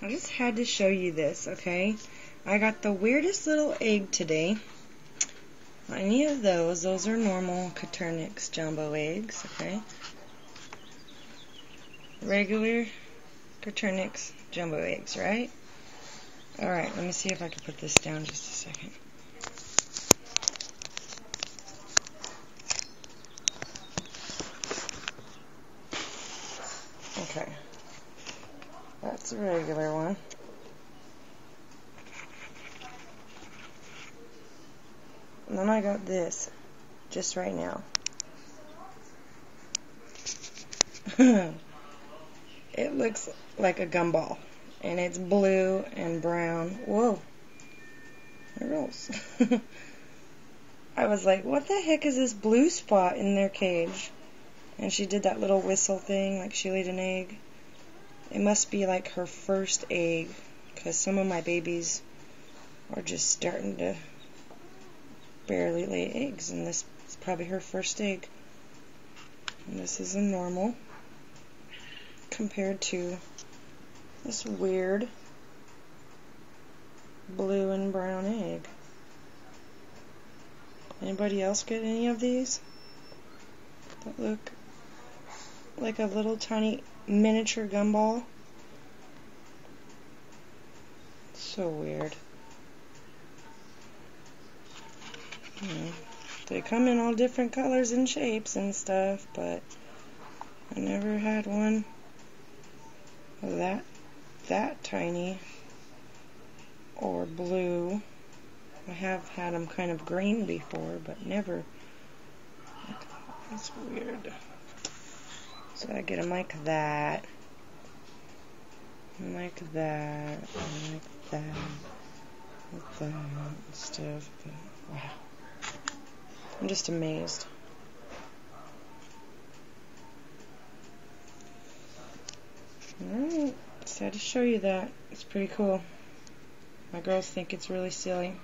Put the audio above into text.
I just had to show you this, okay? I got the weirdest little egg today. Any of those, those are normal Coturnix jumbo eggs, okay? Regular Coturnix jumbo eggs, right? Alright, let me see if I can put this down just a second. Okay. That's a regular one. And then I got this, just right now. it looks like a gumball. And it's blue and brown. Whoa. There goes. I was like, what the heck is this blue spot in their cage? And she did that little whistle thing, like she laid an egg. It must be like her first egg, because some of my babies are just starting to barely lay eggs, and this is probably her first egg. And this is a normal compared to this weird blue and brown egg. Anybody else get any of these that look like a little tiny miniature gumball? So weird. Hmm. They come in all different colors and shapes and stuff, but I never had one that that tiny or blue. I have had them kind of green before, but never. That's weird. So I get them like that, like that, like that, like that, stuff. But wow. I'm just amazed. Alright, had to show you that. It's pretty cool. My girls think it's really silly.